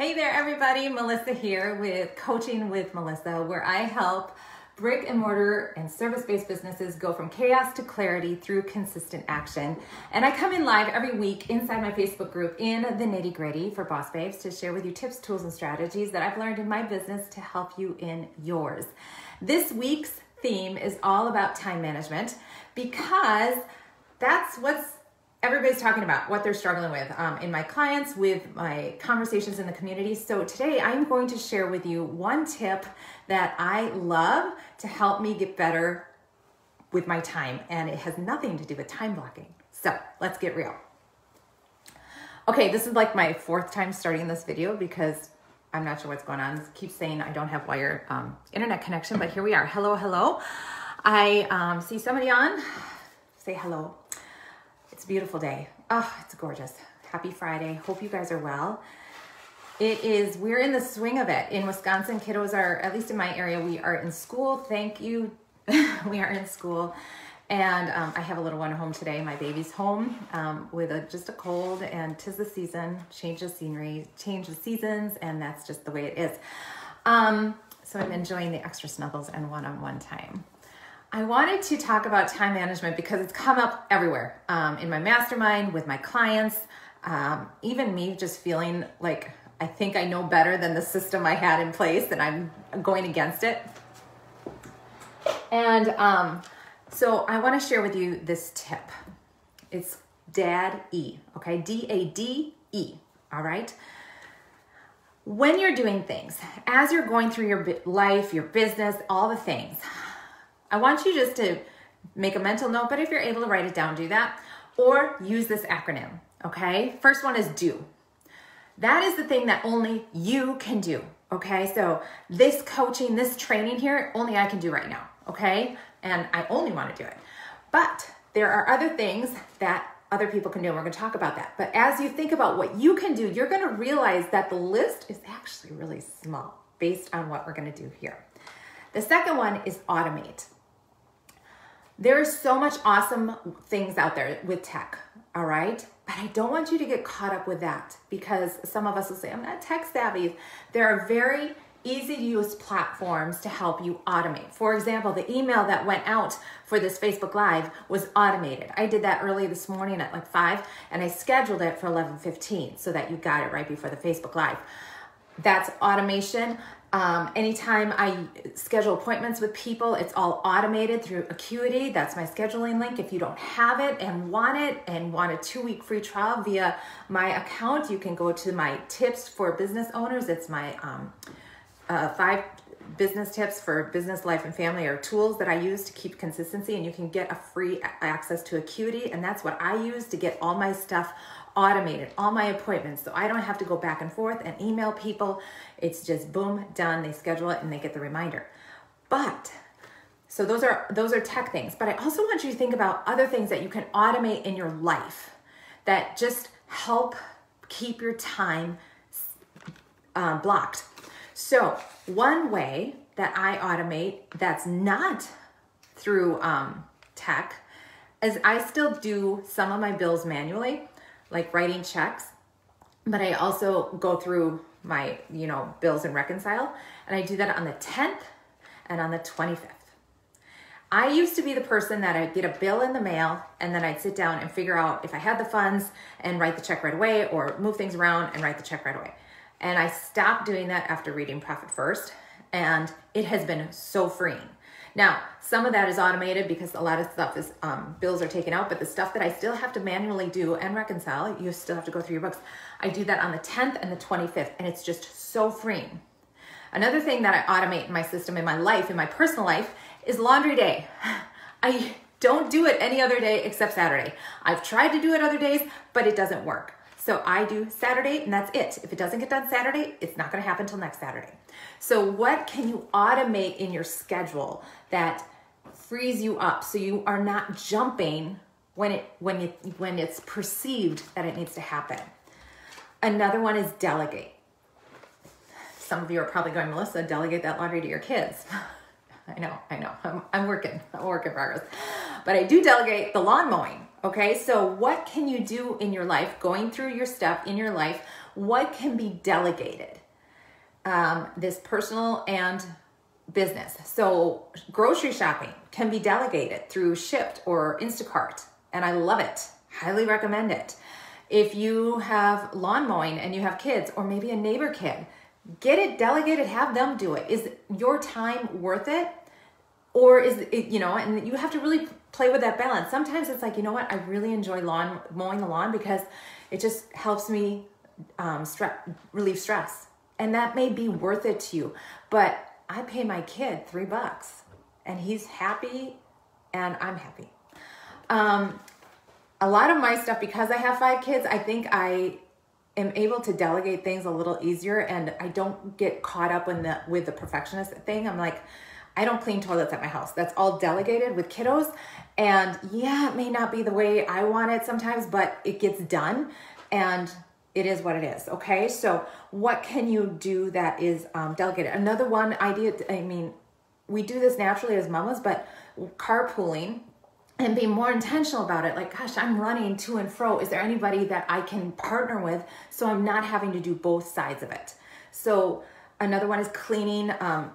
Hey there, everybody. Melissa here with Coaching with Melissa, where I help brick and mortar and service based businesses go from chaos to clarity through consistent action. And I come in live every week inside my Facebook group in the nitty gritty for Boss Babes to share with you tips, tools, and strategies that I've learned in my business to help you in yours. This week's theme is all about time management because that's what's everybody's talking about what they're struggling with um, in my clients, with my conversations in the community. So today I'm going to share with you one tip that I love to help me get better with my time, and it has nothing to do with time blocking. So let's get real. Okay, this is like my fourth time starting this video because I'm not sure what's going on. It keeps saying I don't have wire um, internet connection, but here we are. Hello, hello. I um, see somebody on. Say hello. It's a beautiful day. Oh, it's gorgeous. Happy Friday. Hope you guys are well. It is, we're in the swing of it. In Wisconsin, kiddos are, at least in my area, we are in school. Thank you. we are in school. And um, I have a little one home today. My baby's home um, with a, just a cold, and tis the season, change the scenery, change the seasons, and that's just the way it is. Um, so I'm enjoying the extra snuggles and one on one time. I wanted to talk about time management because it's come up everywhere um, in my mastermind, with my clients, um, even me just feeling like I think I know better than the system I had in place and I'm going against it. And um, so I want to share with you this tip. It's DAD E, okay? D A D E, all right? When you're doing things, as you're going through your life, your business, all the things, I want you just to make a mental note, but if you're able to write it down, do that. Or use this acronym, okay? First one is DO. That is the thing that only you can do, okay? So this coaching, this training here, only I can do right now, okay? And I only want to do it. But there are other things that other people can do, and we're going to talk about that. But as you think about what you can do, you're going to realize that the list is actually really small based on what we're going to do here. The second one is automate. There's so much awesome things out there with tech, all right? But I don't want you to get caught up with that because some of us will say, I'm not tech savvy. There are very easy to use platforms to help you automate. For example, the email that went out for this Facebook Live was automated. I did that early this morning at like 5 and I scheduled it for 11:15 so that you got it right before the Facebook Live. That's automation. Um, anytime I schedule appointments with people, it's all automated through Acuity. That's my scheduling link. If you don't have it and want it and want a two week free trial via my account, you can go to my tips for business owners. It's my um, uh, five business tips for business, life, and family or tools that I use to keep consistency. And you can get a free access to Acuity. And that's what I use to get all my stuff automated, all my appointments. So I don't have to go back and forth and email people. It's just boom, done. They schedule it and they get the reminder. But so those are those are tech things, but I also want you to think about other things that you can automate in your life that just help keep your time uh, blocked. So one way that I automate that's not through um, tech is I still do some of my bills manually like writing checks, but I also go through my, you know, bills and reconcile. And I do that on the 10th and on the 25th. I used to be the person that I'd get a bill in the mail and then I'd sit down and figure out if I had the funds and write the check right away or move things around and write the check right away. And I stopped doing that after reading Profit First. And it has been so freeing. Now, some of that is automated because a lot of stuff is um, bills are taken out, but the stuff that I still have to manually do and reconcile, you still have to go through your books. I do that on the 10th and the 25th, and it's just so freeing. Another thing that I automate in my system, in my life, in my personal life, is laundry day. I don't do it any other day except Saturday. I've tried to do it other days, but it doesn't work. So I do Saturday and that's it. If it doesn't get done Saturday, it's not going to happen until next Saturday. So what can you automate in your schedule that frees you up so you are not jumping when it when it when it's perceived that it needs to happen. Another one is delegate. Some of you are probably going, Melissa, delegate that laundry to your kids. I know, I know. I'm, I'm working. I'm working progress. But I do delegate the lawn mowing Okay, so what can you do in your life, going through your stuff in your life? What can be delegated? Um, this personal and business. So, grocery shopping can be delegated through Shipt or Instacart, and I love it. Highly recommend it. If you have lawn mowing and you have kids, or maybe a neighbor kid, get it delegated, have them do it. Is your time worth it? Or is it, you know, and you have to really play with that balance. Sometimes it's like, you know what, I really enjoy lawn mowing the lawn because it just helps me um, stress, relieve stress. And that may be worth it to you. But I pay my kid three bucks and he's happy and I'm happy. Um, a lot of my stuff, because I have five kids, I think I am able to delegate things a little easier and I don't get caught up in the with the perfectionist thing. I'm like, I don't clean toilets at my house. That's all delegated with kiddos. And yeah, it may not be the way I want it sometimes, but it gets done and it is what it is. Okay. So, what can you do that is um, delegated? Another one idea, I mean, we do this naturally as mamas, but carpooling and be more intentional about it. Like, gosh, I'm running to and fro. Is there anybody that I can partner with so I'm not having to do both sides of it? So, another one is cleaning. Um,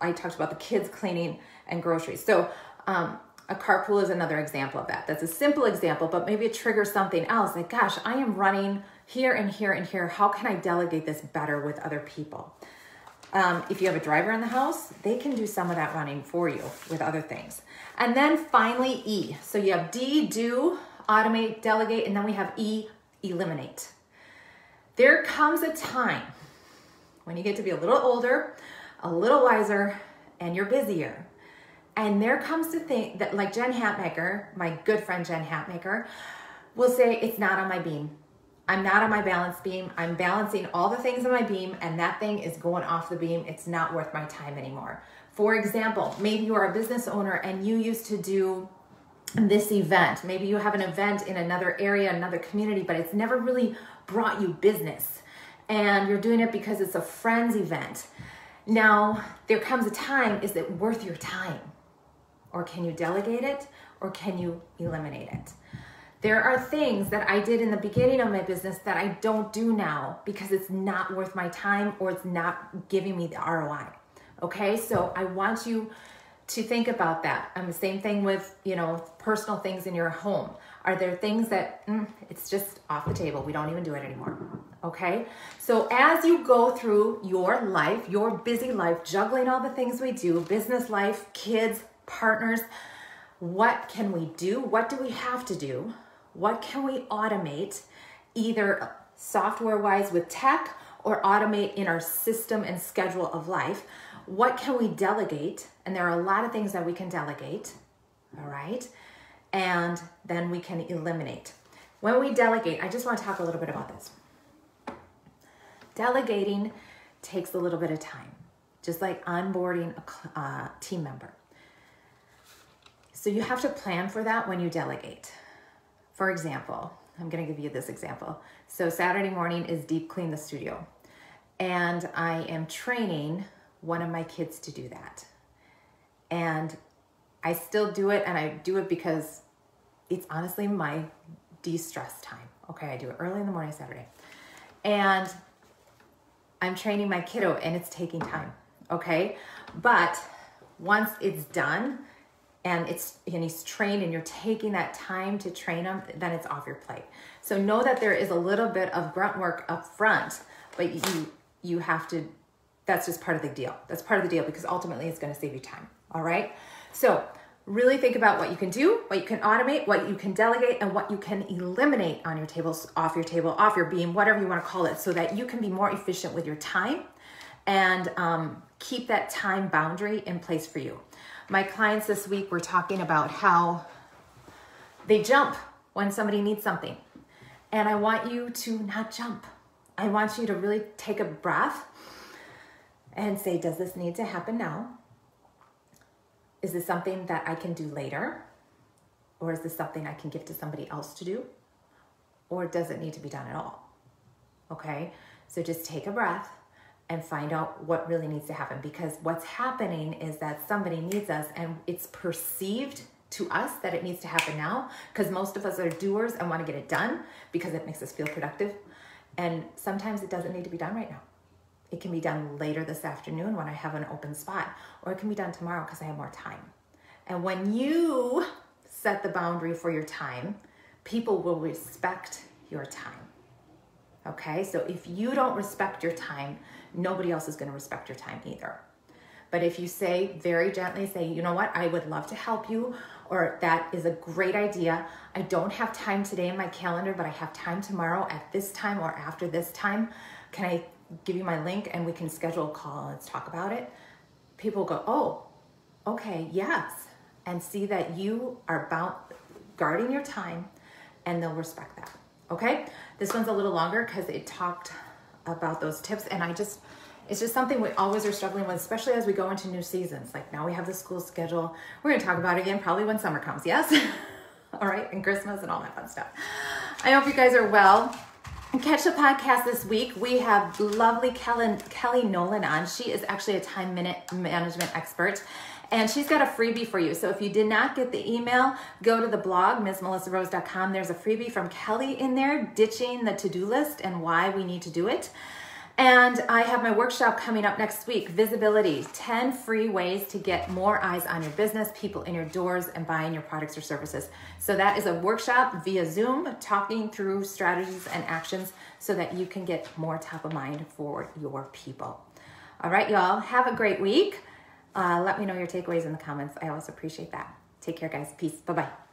I talked about the kids cleaning and groceries. So, um, a carpool is another example of that. That's a simple example, but maybe it triggers something else. Like, gosh, I am running here and here and here. How can I delegate this better with other people? Um, if you have a driver in the house, they can do some of that running for you with other things. And then finally, E. So you have D, do, automate, delegate, and then we have E, eliminate. There comes a time when you get to be a little older, a little wiser, and you're busier. And there comes to thing that, like Jen Hatmaker, my good friend Jen Hatmaker, will say, It's not on my beam. I'm not on my balance beam. I'm balancing all the things on my beam, and that thing is going off the beam. It's not worth my time anymore. For example, maybe you are a business owner and you used to do this event. Maybe you have an event in another area, another community, but it's never really brought you business. And you're doing it because it's a friend's event. Now, there comes a time, is it worth your time? Or can you delegate it? Or can you eliminate it? There are things that I did in the beginning of my business that I don't do now because it's not worth my time or it's not giving me the ROI. Okay, so I want you to think about that. And the same thing with, you know, personal things in your home. Are there things that mm, it's just off the table? We don't even do it anymore. Okay, so as you go through your life, your busy life, juggling all the things we do business life, kids, partners what can we do? What do we have to do? What can we automate either software wise with tech or automate in our system and schedule of life? What can we delegate? And there are a lot of things that we can delegate, all right? And then we can eliminate. When we delegate, I just want to talk a little bit about this. Delegating takes a little bit of time, just like onboarding a uh, team member. So you have to plan for that when you delegate. For example, I'm going to give you this example. So Saturday morning is deep clean the studio. And I am training one of my kids to do that. And I still do it and I do it because it's honestly my de-stress time. Okay, I do it early in the morning Saturday. And I'm training my kiddo and it's taking time. Okay? But once it's done, and it's and he's trained and you're taking that time to train him then it's off your plate. So know that there is a little bit of grunt work up front but you you have to that's just part of the deal. That's part of the deal because ultimately it's going to save you time all right? So really think about what you can do what you can automate what you can delegate and what you can eliminate on your tables off your table off your beam whatever you want to call it so that you can be more efficient with your time and um, keep that time boundary in place for you my clients this week were talking about how they jump when somebody needs something. And I want you to not jump. I want you to really take a breath and say, Does this need to happen now? Is this something that I can do later? Or is this something I can give to somebody else to do? Or does it need to be done at all? Okay, so just take a breath and find out what really needs to happen because what's happening is that somebody needs us and it's perceived to us that it needs to happen now because most of us are doers and want to get it done because it makes us feel productive. And sometimes it doesn't need to be done right now. It can be done later this afternoon when I have an open spot, or it can be done tomorrow because I have more time. And when you set the boundary for your time, people will respect your time. Okay, so if you don't respect your time, nobody else is going to respect your time either. But if you say very gently, say, you know what, I would love to help you, or that is a great idea. I don't have time today in my calendar, but I have time tomorrow at this time or after this time. Can I give you my link and we can schedule a call and let's talk about it? People go, oh, okay, yes. And see that you are bound, guarding your time and they'll respect that. Okay? This one's a little longer because it talked about those tips and I just, it's just something we always are struggling with, especially as we go into new seasons. Like now we have the school schedule. We're going to talk about it again probably when summer comes, yes? all right, and Christmas and all that fun stuff. I hope you guys are well. Catch the podcast this week. We have lovely Kelly, Kelly Nolan on. She is actually a time minute management expert. And she's got a freebie for you. So if you did not get the email, go to the blog, MsMelissaRose.com. There's a freebie from Kelly in there, ditching the to do list and why we need to do it. And I have my workshop coming up next week Visibility 10 free ways to get more eyes on your business, people in your doors, and buying your products or services. So, that is a workshop via Zoom talking through strategies and actions so that you can get more top of mind for your people. All right, y'all, have a great week. Uh, let me know your takeaways in the comments. I always appreciate that. Take care, guys. Peace. Bye bye.